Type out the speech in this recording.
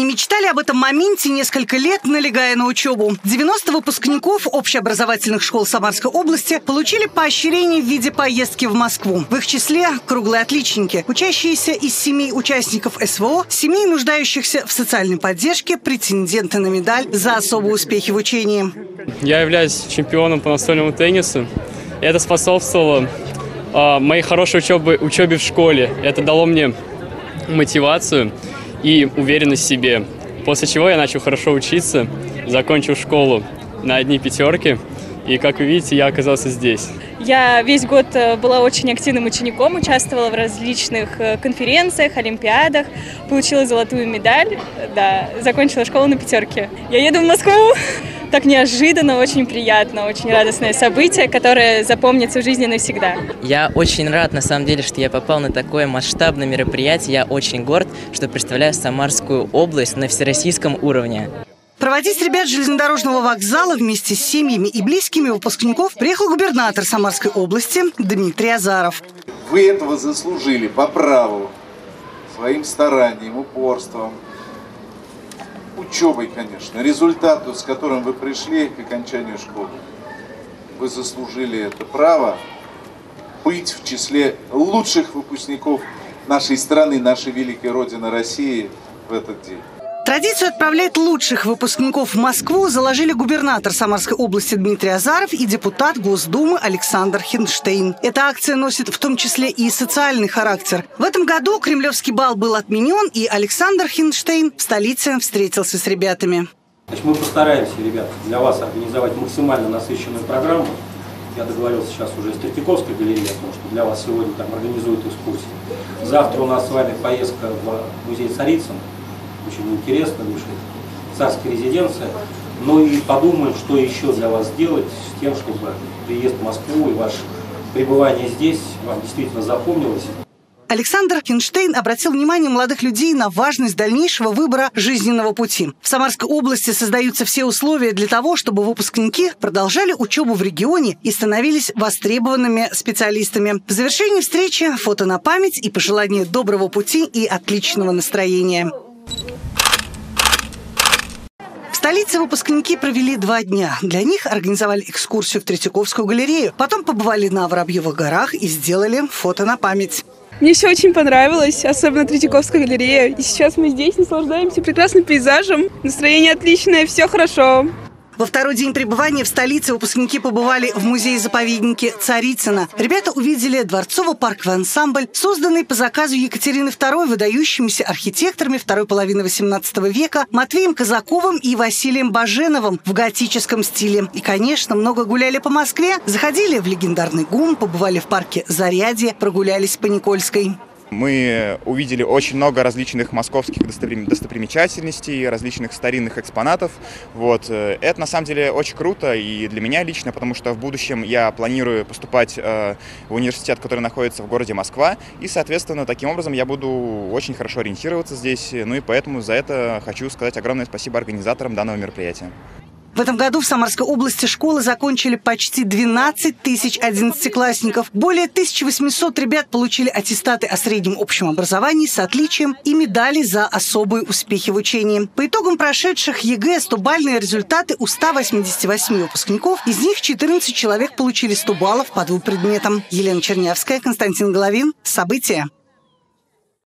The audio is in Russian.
мечтали об этом моменте несколько лет, налегая на учебу. 90 выпускников общеобразовательных школ Самарской области получили поощрение в виде поездки в Москву. В их числе круглые отличники, учащиеся из семей участников СВО, семей, нуждающихся в социальной поддержке, претенденты на медаль за особые успехи в учении. Я являюсь чемпионом по настольному теннису. Это способствовало э, моей хорошей учебе, учебе в школе. Это дало мне мотивацию и уверенность в себе. После чего я начал хорошо учиться, закончил школу на одни пятерки. И, как вы видите, я оказался здесь. Я весь год э, была очень активным учеником, участвовала в различных э, конференциях, олимпиадах, получила золотую медаль, да, закончила школу на пятерке. Я еду в Москву, так неожиданно, очень приятно, очень радостное событие, которое запомнится в жизни навсегда. Я очень рад, на самом деле, что я попал на такое масштабное мероприятие. Я очень горд, что представляю Самарскую область на всероссийском уровне. Проводить ребят железнодорожного вокзала вместе с семьями и близкими выпускников приехал губернатор Самарской области Дмитрий Азаров. Вы этого заслужили по праву, своим старанием, упорством, учебой, конечно, результату, с которым вы пришли к окончанию школы. Вы заслужили это право быть в числе лучших выпускников нашей страны, нашей великой Родины России в этот день. Традицию отправлять лучших выпускников в Москву заложили губернатор Самарской области Дмитрий Азаров и депутат Госдумы Александр Хинштейн. Эта акция носит в том числе и социальный характер. В этом году кремлевский бал был отменен, и Александр Хинштейн в столице встретился с ребятами. Значит, мы постараемся, ребят, для вас организовать максимально насыщенную программу. Я договорился сейчас уже с Третьяковской галереей о что для вас сегодня там организуют экскурсии. Завтра у нас с вами поездка в музей Царицын очень интересно, выше царская резиденция. Ну и подумаем, что еще для вас сделать с тем, чтобы приезд в Москву и ваше пребывание здесь вам действительно запомнилось. Александр Кинштейн обратил внимание молодых людей на важность дальнейшего выбора жизненного пути. В Самарской области создаются все условия для того, чтобы выпускники продолжали учебу в регионе и становились востребованными специалистами. В завершении встречи фото на память и пожелание доброго пути и отличного настроения столице выпускники провели два дня. Для них организовали экскурсию в Третьяковскую галерею. Потом побывали на Воробьевых горах и сделали фото на память. Мне все очень понравилось, особенно Третьяковская галерея. И сейчас мы здесь наслаждаемся прекрасным пейзажем. Настроение отличное, все хорошо. Во второй день пребывания в столице выпускники побывали в музее-заповеднике Царицына. Ребята увидели дворцово-парковый ансамбль, созданный по заказу Екатерины II выдающимися архитекторами второй половины XVIII века Матвеем Казаковым и Василием Баженовым в готическом стиле. И, конечно, много гуляли по Москве, заходили в легендарный ГУМ, побывали в парке Зарядье, прогулялись по Никольской. Мы увидели очень много различных московских достопримечательностей, различных старинных экспонатов. Вот. Э, это на самом деле очень круто и для меня лично, потому что в будущем я планирую поступать э, в университет, который находится в городе Москва. И, соответственно, таким образом я буду очень хорошо ориентироваться здесь. Ну и поэтому за это хочу сказать огромное спасибо организаторам данного мероприятия. Этом году в Самарской области школы закончили почти 12 тысяч одиннадцатиклассников. Более 1800 ребят получили аттестаты о среднем общем образовании с отличием и медали за особые успехи в учении. По итогам прошедших ЕГЭ 100-бальные результаты у 188 выпускников. Из них 14 человек получили 100 баллов по двум предметам. Елена Чернявская, Константин Головин. События.